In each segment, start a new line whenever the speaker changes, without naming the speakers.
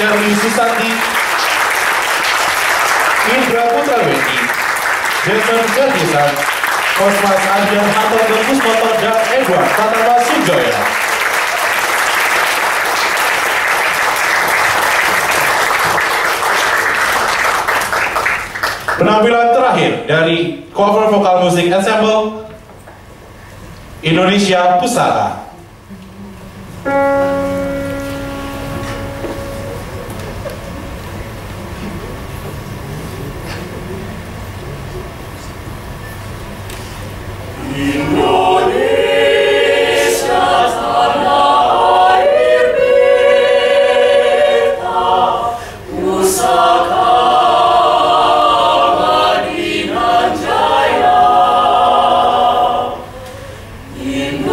Sherly Susanti, Indra Putra Beki, Jason Ferguson, Kosmas Ardian Haton dan Kusmoto dan Edward Pratama Sujoyo. Penampilan terakhir dari cover vokal musik ensemble Indonesia Pusaka. In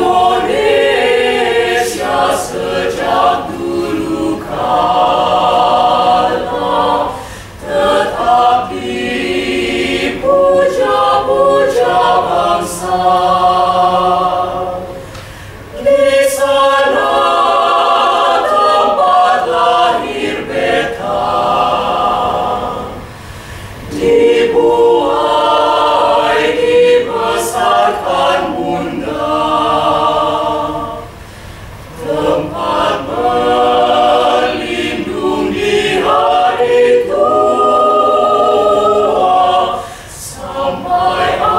Hoy, hoy.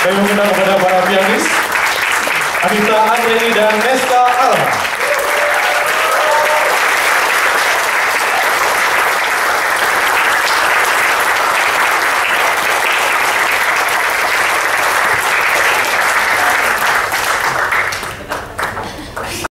Saya mengundang kepada para pianis Anita Andrei dan Nesta Alma.